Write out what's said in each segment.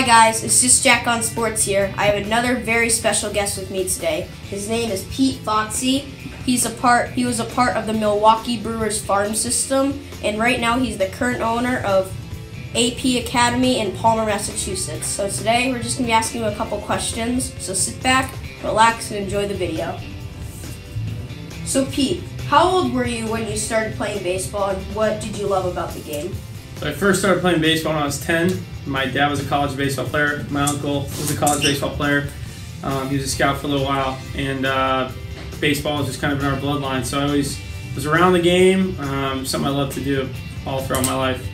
Hi guys, it's just Jack on Sports here. I have another very special guest with me today. His name is Pete Fatse. He's a part he was a part of the Milwaukee Brewers farm system and right now he's the current owner of AP Academy in Palmer, Massachusetts. So today we're just going to be asking you a couple questions. So sit back, relax and enjoy the video. So Pete, how old were you when you started playing baseball and what did you love about the game? So I first started playing baseball when I was 10. My dad was a college baseball player. My uncle was a college baseball player. Um, he was a scout for a little while, and uh, baseball was just kind of in our bloodline. So I always was around the game. Um, something I loved to do all throughout my life.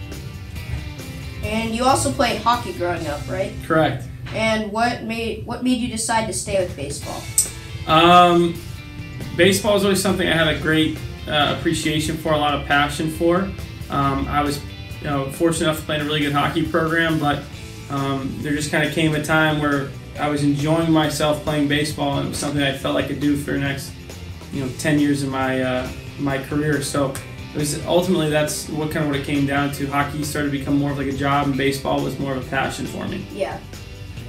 And you also played hockey growing up, right? Correct. And what made what made you decide to stay with baseball? Um, baseball is always something I had a great uh, appreciation for, a lot of passion for. Um, I was you know, fortunate enough to play in a really good hockey program, but um, there just kind of came a time where I was enjoying myself playing baseball, and it was something I felt like I could do for the next, you know, 10 years of my uh, my career. So it was ultimately that's what kind of what it came down to. Hockey started to become more of like a job, and baseball was more of a passion for me. Yeah.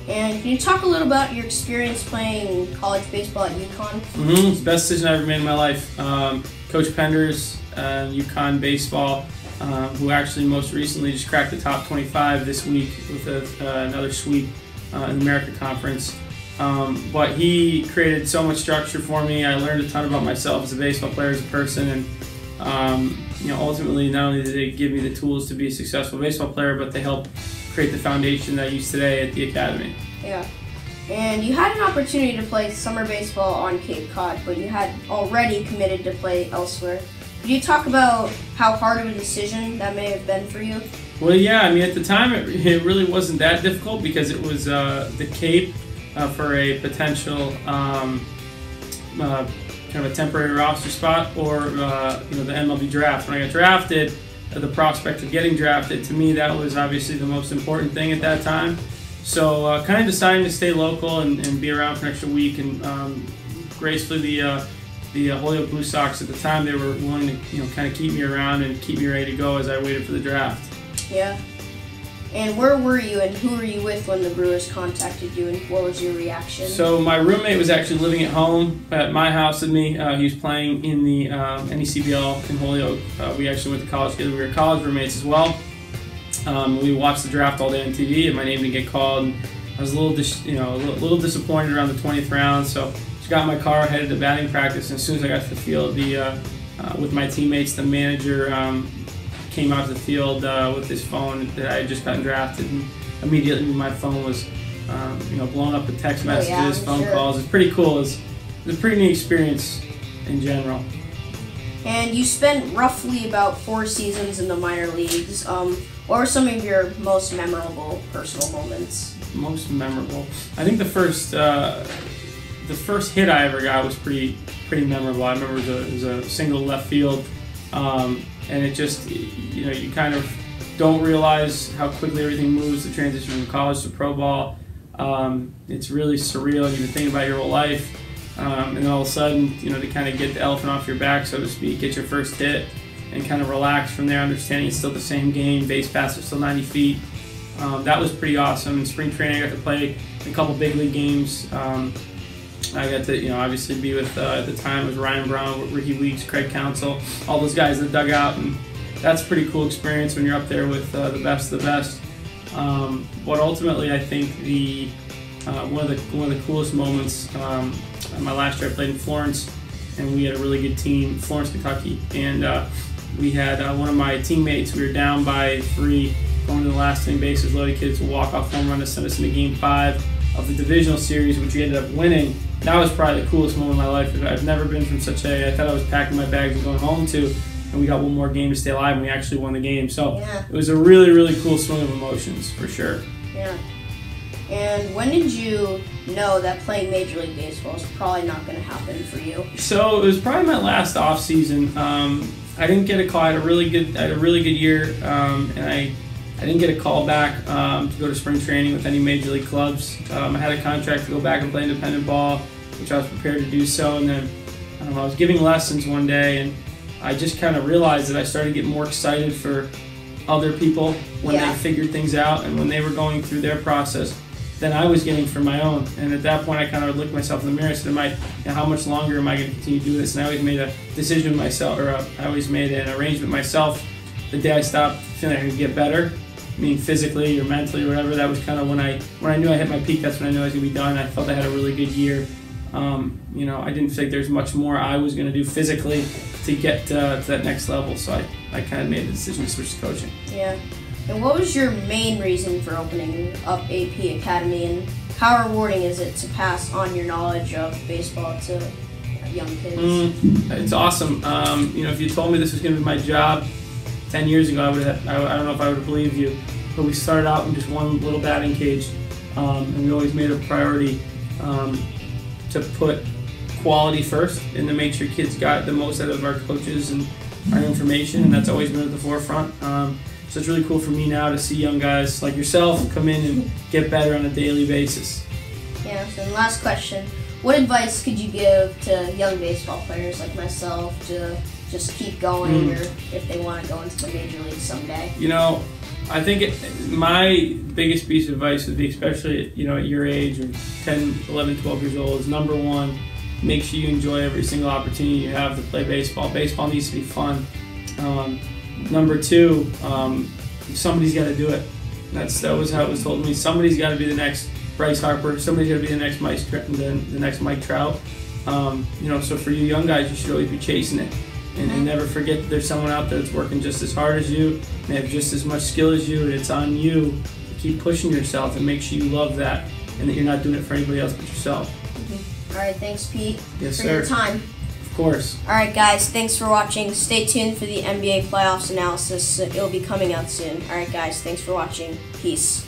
And can you talk a little about your experience playing college baseball at UConn? Mm-hmm. It's the best decision I ever made in my life. Um, Coach Penders, uh, UConn baseball um, who actually most recently just cracked the top 25 this week with a, uh, another sweep uh, in the America Conference. Um, but he created so much structure for me. I learned a ton about myself as a baseball player, as a person, and um, you know, ultimately, not only did they give me the tools to be a successful baseball player, but they helped create the foundation that I use today at the academy. Yeah. And you had an opportunity to play summer baseball on Cape Cod, but you had already committed to play elsewhere. Could you talk about how hard of a decision that may have been for you? Well, yeah. I mean, at the time, it, it really wasn't that difficult because it was uh, the Cape uh, for a potential um, uh, kind of a temporary roster spot, or uh, you know the MLB draft. When I got drafted, uh, the prospect of getting drafted to me that was obviously the most important thing at that time. So, uh, kind of deciding to stay local and, and, be around for an extra week, and um, gracefully the the uh, Holyoke Blue Sox at the time they were willing to you know kind of keep me around and keep me ready to go as I waited for the draft. Yeah. And where were you and who were you with when the Brewers contacted you and what was your reaction? So my roommate was actually living at home at my house with me. Uh, he was playing in the um, NECBL in Holyoke. Uh, we actually went to college together. We were college roommates as well. Um, we watched the draft all day on TV, and my name didn't get called. I was a little, dis- you know, a little disappointed around the 20th round. So got in my car, headed to batting practice, and as soon as I got to the field, the uh, uh, with my teammates, the manager um, came out to the field uh, with his phone that I had just gotten drafted, and immediately my phone was, um, you know, blown up with text messages, oh, yeah, phone sure. calls. It's pretty cool. It's, it's a pretty neat experience in general. And you spent roughly about four seasons in the minor leagues. Um, what were some of your most memorable personal moments? Most memorable. I think the first uh, the first hit I ever got was pretty pretty memorable. I remember it was a, it was a single left field, um, and it just you know you kind of don't realize how quickly everything moves. The transition from college to pro ball, um, it's really surreal. You've been thinking about your whole life, um, and all of a sudden you know to kind of get the elephant off your back, so to speak, get your first hit, and kind of relax from there, understanding it's still the same game. Base paths are still 90 feet. Um, that was pretty awesome. In spring training, I got to play a couple big league games. I got to, you know, obviously be with, uh, at the time, was Ryan Braun, Rickie Weeks, Craig Counsell, all those guys that dug out. And that's a pretty cool experience when you're up there with uh, the best of the best. Um, but ultimately, I think the uh, one of the one of the coolest moments. Um, my last year, I played in Florence, and we had a really good team, Florence, Kentucky, and uh, we had uh, one of my teammates. We were down by three, going to the last inning, bases loaded. Kids walk off home run to send us into Game Five of the divisional series, which we ended up winning that was probably the coolest moment of my life. I've never been from such a. I thought I was packing my bags and going home to, and we got one more game to stay alive, and we actually won the game. So yeah. it was a really, really cool swing of emotions for sure. Yeah. And when did you know that playing Major League Baseball is probably not going to happen for you? So it was probably my last off season. Um, I didn't get a call. I had a really good, I had a really good year, um, and I, I didn't get a call back um, to go to spring training with any major league clubs. Um, I had a contract to go back and play independent ball which I was prepared to do so. And then I, know, I was giving lessons one day, and I just kind of realized that I started to get more excited for other people when Yeah. they figured things out and when they were going through their process than I was getting for my own. And at that point, I kind of looked myself in the mirror and said, "Am I? You know, how much longer am I going to continue to do this?" And I always made a decision myself, or uh, I always made an arrangement myself. The day I stopped feeling I could get better, meaning physically or mentally or whatever, that was kind of when I when I knew I hit my peak. That's when I knew I was to be done. I felt I had a really good year. Um, you know, I didn't think there's much more I was going to do physically to get uh, to that next level. So I, I kind of made the decision to switch to coaching. Yeah. And what was your main reason for opening up AP Academy, and how rewarding is it to pass on your knowledge of baseball to young kids? Mm, it's awesome. Um, you know, if you told me this was going to be my job ten years ago, I would have. I, I don't know if I would have believed you. But we started out in just one little batting cage, um, and we always made a priority um, to put quality first and to make sure kids got the most out of our coaches and our information, and that's always been at the forefront. Um, so it's really cool for me now to see young guys like yourself come in and get better on a daily basis. Yeah. So last question: What advice could you give to young baseball players like myself to just keep going, Mm. or if they want to go into the major leagues someday? You know, I think it, my biggest piece of advice would be, especially you know at your age, or 10, 11, 12 years old, is number one, make sure you enjoy every single opportunity you have to play baseball. Baseball needs to be fun. Um, number two, um, somebody's got to do it. That's that was how it was told to me. Somebody's got to be the next Bryce Harper. Somebody's got to be the next Mike, the, the next Mike Trout. Um, you know, so for you young guys, you should always be chasing it, and, and never forget that there's someone out there that's working just as hard as you, and they have just as much skill as you, and it's on you to keep pushing yourself and make sure you love that, and that you're not doing it for anybody else but yourself. Mm-hmm. All right. Thanks, Pete, Yes, for sir. your time. Of course. All right, guys. Thanks for watching. Stay tuned for the NBA playoffs analysis. It'll be coming out soon. All right, guys. Thanks for watching. Peace.